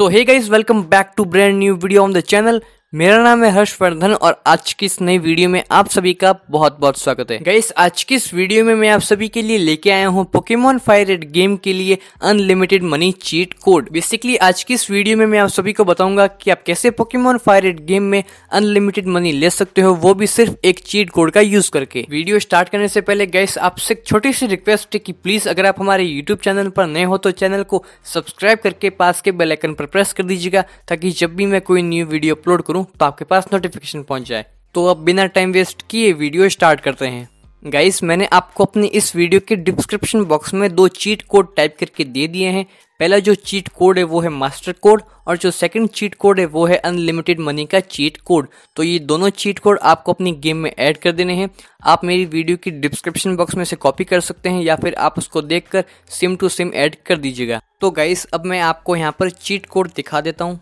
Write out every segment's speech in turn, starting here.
So hey guys welcome back to brand new video on the channel. मेरा नाम है हर्षवर्धन और आज की इस नई वीडियो में आप सभी का बहुत बहुत स्वागत है। गाइस आज की इस वीडियो में मैं आप सभी के लिए लेके आया हूँ पोकेमोन फायर रेड गेम के लिए unlimited money cheat code basically आज की इस वीडियो में मैं आप सभी को बताऊँगा कि आप कैसे पोकेमोन फायर रेड गेम में अनलिमिटेड मनी ले सकते हो, वो भी सिर्फ़ एक चीट कोड का यूज़ करके। वीडियो स्टार्ट करने से पहले गाइस आपसे एक छोटी सी रिक्वेस्ट है की प्लीज़ अगर आप हमारे यूट्यूब चैनल पर नए हो तो चैनल को सब्सक्राइब करके पास के बेलाइकन पर प्रेस कर दीजिएगा, ताकि जब भी मैं कोई न्यू वीडियो अपलोड करूँ तो आपके पास नोटिफिकेशन पहुँच जाए। तो अब बिना टाइम वेस्ट किए वीडियो स्टार्ट करते हैं। गाइस मैंने आपको अपनी इस वीडियो के डिस्क्रिप्शन बॉक्स में दो चीट कोड टाइप करके दे दिए हैं। पहला जो चीट कोड है वो है मास्टर कोड और जो सेकंड चीट कोड है वो है अनलिमिटेड मनी का चीट कोड तो ये दोनों चीट कोड आपको अपनी गेम में ऐड कर देने हैं। आप मेरी वीडियो की डिस्क्रिप्शन बॉक्स में से कॉपी कर सकते हैं या फिर आप उसको देखकर सिम टू सिम ऐड कर दीजिएगा। तो गाइस अब मैं आपको यहाँ पर चीट कोड दिखा देता हूँ।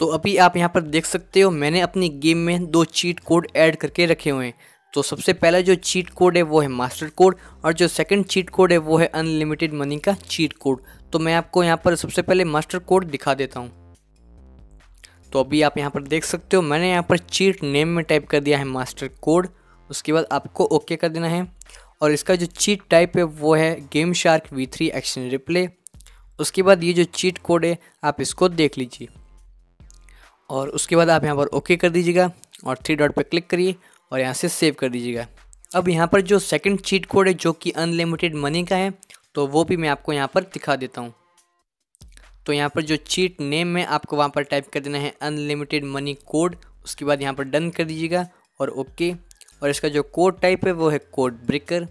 तो अभी आप यहाँ पर देख सकते हो, मैंने अपनी गेम में दो चीट कोड ऐड करके रखे हुए हैं। तो सबसे पहला जो चीट कोड है, वो है मास्टर कोड और जो सेकंड चीट कोड है, वो है अनलिमिटेड मनी का चीट कोड तो मैं आपको यहाँ पर सबसे पहले मास्टर कोड दिखा देता हूँ। तो अभी आप यहाँ पर देख सकते हो, मैंने यहाँ पर चीट नेम में टाइप कर दिया है मास्टर कोड उसके बाद आपको ओके कर देना है और इसका जो चीट टाइप है, वो है game shark V three action replay उसके बाद ये जो चीट कोड है, आप इसको देख लीजिए। और उसके बाद आप यहाँ पर ओके कर दीजिएगा और थ्री डॉट पर क्लिक करिए और यहाँ से सेव कर दीजिएगा। अब यहाँ पर जो सेकंड चीट कोड है, जो कि अनलिमिटेड मनी का है तो वो भी मैं आपको यहाँ पर दिखा देता हूँ। तो यहाँ पर जो चीट नेम है, आपको वहाँ पर टाइप कर देना है अनलिमिटेड मनी कोड उसके बाद यहाँ पर डन कर दीजिएगा और ओके और इसका जो कोड टाइप है, वो है कोड ब्रेकर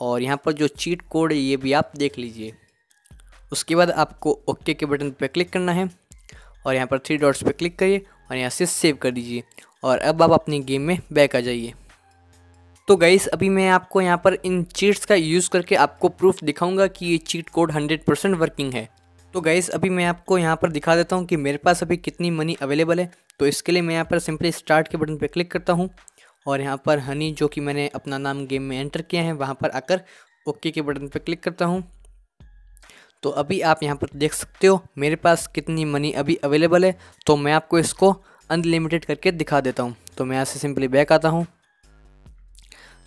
और यहाँ पर जो चीट कोड है, ये भी आप देख लीजिए। उसके बाद आपको ओके के बटन पर क्लिक करना है। और यहाँ पर थ्री डॉट्स पर क्लिक करिए और यहाँ से सेव कर दीजिए। और अब आप अपनी गेम में बैक आ जाइए। तो गाइस अभी मैं आपको यहाँ पर इन चीट्स का यूज़ करके आपको प्रूफ दिखाऊँगा कि ये चीट कोड 100% वर्किंग है। तो गाइस अभी मैं आपको यहाँ पर दिखा देता हूँ कि मेरे पास अभी कितनी मनी अवेलेबल है। तो इसके लिए मैं यहाँ पर सिंपली स्टार्ट के बटन पर क्लिक करता हूँ। और यहाँ पर हनी जो कि मैंने अपना नाम गेम में एंटर किया है, वहाँ पर आकर ओके के बटन पर क्लिक करता हूँ। तो अभी आप यहाँ पर देख सकते हो, मेरे पास कितनी मनी अभी अवेलेबल है तो मैं आपको इसको अनलिमिटेड करके दिखा देता हूँ। तो मैं यहाँ से सिंपली बैक आता हूँ।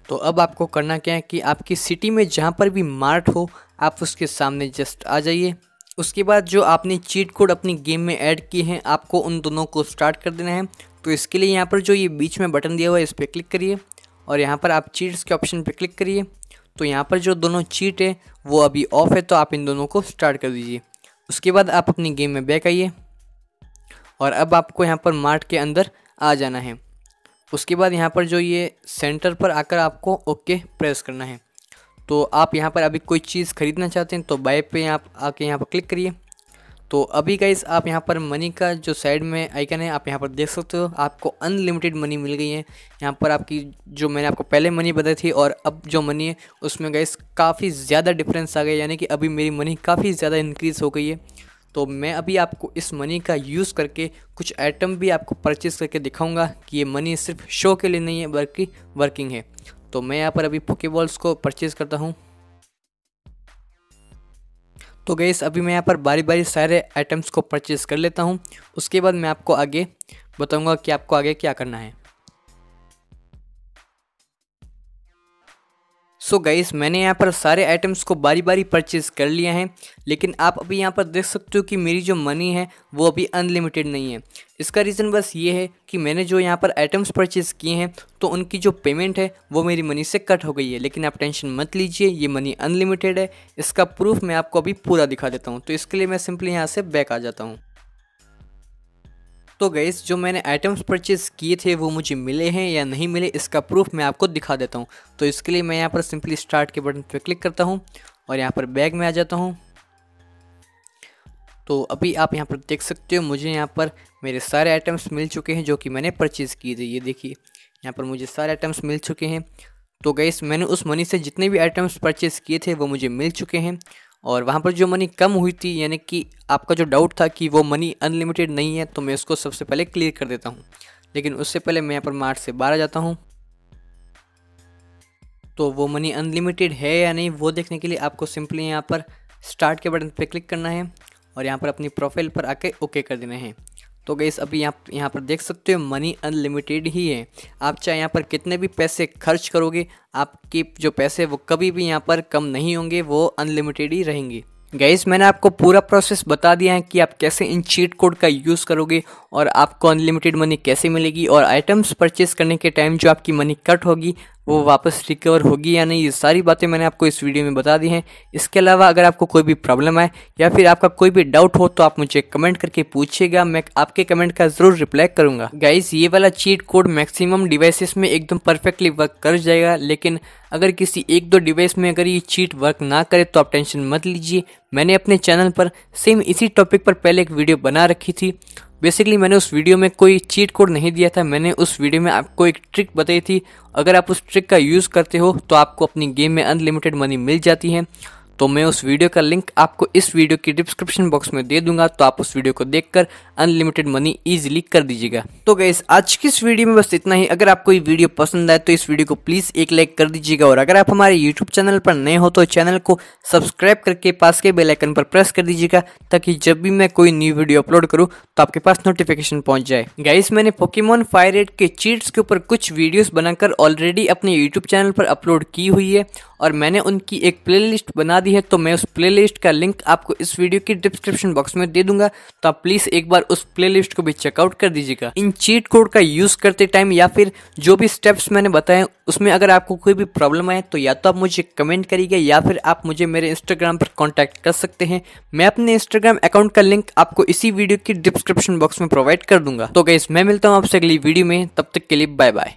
तो अब आपको करना क्या है कि आपकी सिटी में जहाँ पर भी मार्ट हो, आप उसके सामने जस्ट आ जाइए। उसके बाद जो आपने चीट कोड अपनी गेम में ऐड किए हैं, आपको उन दोनों को स्टार्ट कर देना है। तो इसके लिए यहाँ पर जो ये बीच में बटन दिया हुआ है, इस पर क्लिक करिए। और यहाँ पर आप चीट्स के ऑप्शन पर क्लिक करिए। तो यहाँ पर जो दोनों चीट है, वो अभी ऑफ़ है तो आप इन दोनों को स्टार्ट कर दीजिए। उसके बाद आप अपनी गेम में बैक आइए। और अब आपको यहाँ पर मार्ट के अंदर आ जाना है। उसके बाद यहाँ पर जो ये सेंटर पर आकर आपको ओके प्रेस करना है। तो आप यहाँ पर अभी कोई चीज़ ख़रीदना चाहते हैं तो बाय पे आप आके यहाँ पर क्लिक करिए। तो अभी गाइस आप यहाँ पर मनी का जो साइड में आइकन है, आप यहाँ पर देख सकते हो। आपको अनलिमिटेड मनी मिल गई है। यहाँ पर आपकी जो मैंने आपको पहले मनी बताई थी और अब जो मनी है, उसमें गाइस काफ़ी ज़्यादा डिफरेंस आ गया यानी कि अभी मेरी मनी काफ़ी ज़्यादा इंक्रीज़ हो गई है। तो मैं अभी आपको इस मनी का यूज़ करके कुछ आइटम भी आपको परचेज़ करके दिखाऊँगा कि ये मनी सिर्फ़ शो के लिए नहीं है, बल्कि वर्किंग है। तो मैं यहाँ पर अभी पोकेबॉल्स को परचेज़ करता हूँ। तो गैस अभी मैं यहाँ पर बारी बारी सारे आइटम्स को परचेज़ कर लेता हूँ। उसके बाद मैं आपको आगे बताऊँगा कि आपको आगे क्या करना है। सो so गाइस मैंने यहाँ पर सारे आइटम्स को बारी बारी परचेज़ कर लिया है, लेकिन आप अभी यहाँ पर देख सकते हो कि मेरी जो मनी है, वो अभी अनलिमिटेड नहीं है। इसका रीज़न बस ये है कि मैंने जो यहाँ पर आइटम्स परचेज़ किए हैं तो उनकी जो पेमेंट है, वो मेरी मनी से कट हो गई है। लेकिन आप टेंशन मत लीजिए, ये मनी अनलिमिटेड है। इसका प्रूफ मैं आपको अभी पूरा दिखा देता हूँ। तो इसके लिए मैं सिंपली यहाँ से बैक आ जाता हूँ। तो गैस जो मैंने आइटम्स परचेज़ किए थे, वो मुझे मिले हैं या नहीं मिले, इसका प्रूफ मैं आपको दिखा देता हूँ। तो इसके लिए मैं यहाँ पर सिंपली स्टार्ट के बटन पर क्लिक करता हूँ और यहाँ पर बैग में आ जाता हूँ। तो अभी आप यहाँ पर देख सकते हो, मुझे यहाँ पर मेरे सारे आइटम्स मिल चुके हैं जो कि मैंने परचेज़ किए थे। ये देखिए, यहाँ पर मुझे सारे आइटम्स मिल चुके हैं। तो गैस मैंने उस मनी से जितने भी आइटम्स परचेज़ किए थे, वो मुझे मिल चुके हैं। और वहाँ पर जो मनी कम हुई थी, यानी कि आपका जो डाउट था कि वो मनी अनलिमिटेड नहीं है तो मैं उसको सबसे पहले क्लियर कर देता हूँ। लेकिन उससे पहले मैं यहाँ पर मार्च से बाहर जाता हूँ। तो वो मनी अनलिमिटेड है या नहीं, वो देखने के लिए आपको सिंपली यहाँ पर स्टार्ट के बटन पर क्लिक करना है और यहाँ पर अपनी प्रोफ़ाइल पर आके ओके कर देना है। तो गई अभी यहाँ यहाँ पर देख सकते हो मनी अनलिमिटेड ही है। आप चाहे यहाँ पर कितने भी पैसे खर्च करोगे, आपके जो पैसे वो कभी भी यहाँ पर कम नहीं होंगे, वो अनलिमिटेड ही रहेंगे। गैस मैंने आपको पूरा प्रोसेस बता दिया है कि आप कैसे इन चीट कोड का यूज़ करोगे और आपको अनलिमिटेड मनी कैसे मिलेगी और आइटम्स परचेस करने के टाइम जो आपकी मनी कट होगी वो वापस रिकवर होगी या नहीं, ये सारी बातें मैंने आपको इस वीडियो में बता दी हैं। इसके अलावा अगर आपको कोई भी प्रॉब्लम आए या फिर आपका कोई भी डाउट हो तो आप मुझे कमेंट करके पूछिएगा, मैं आपके कमेंट का ज़रूर रिप्लाई करूँगा। गाइस ये वाला चीट कोड मैक्सिमम डिवाइसेस में एकदम परफेक्टली वर्क कर जाएगा, लेकिन अगर किसी एक दो डिवाइस में अगर ये चीट वर्क ना करे तो आप टेंशन मत लीजिए। मैंने अपने चैनल पर सेम इसी टॉपिक पर पहले एक वीडियो बना रखी थी। बेसिकली मैंने उस वीडियो में कोई चीट कोड नहीं दिया था। मैंने उस वीडियो में आपको एक ट्रिक बताई थी। अगर आप उस ट्रिक का यूज़ करते हो तो आपको अपनी गेम में अनलिमिटेड मनी मिल जाती है। तो मैं उस वीडियो का लिंक आपको इस वीडियो की डिस्क्रिप्शन बॉक्स में दे दूँगा तो आप उस वीडियो को देखकर अनलिमिटेड मनी इजीली कर दीजिएगा। तो गैस आज की इस वीडियो में बस इतना ही। अगर आपको ये वीडियो पसंद आए तो इस वीडियो को प्लीज़ एक लाइक कर दीजिएगा, और अगर आप हमारे यूट्यूब चैनल पर नए हो तो चैनल को सब्सक्राइब करके पास के बेलाइकन पर प्रेस कर दीजिएगा, ताकि जब भी मैं कोई न्यू वीडियो अपलोड करूँ तो आपके पास नोटिफिकेशन पहुँच जाए। गाइस मैंने पोकेमोन फायर के चीट्स के ऊपर कुछ वीडियोस बनाकर ऑलरेडी अपने यूट्यूब चैनल पर अपलोड की हुई है, और मैंने उनकी एक प्लेलिस्ट बना दी है तो मैं उस प्लेलिस्ट का लिंक आपको इस वीडियो की डिस्क्रिप्शन बॉक्स में दे दूँगा। तो आप प्लीज़ एक बार उस प्लेलिस्ट को भी चेकआउट कर दीजिएगा। इन चीट कोड का यूज़ करते टाइम या फिर जो भी स्टेप्स मैंने बताए, उसमें अगर आपको कोई भी प्रॉब्लम आए तो या तो आप मुझे कमेंट करिएगा, या फिर आप मुझे मेरे इंस्टाग्राम पर कॉन्टैक्ट कर सकते हैं। मैं अपने इंस्टाग्राम अकाउंट का लिंक आपको इसी वीडियो की डिस्क्रिप्शन बॉक्स में प्रोवाइड कर दूँगा। तो गैस मैं मिलता हूँ आपसे अगली वीडियो में, तब तक के लिए बाय बाय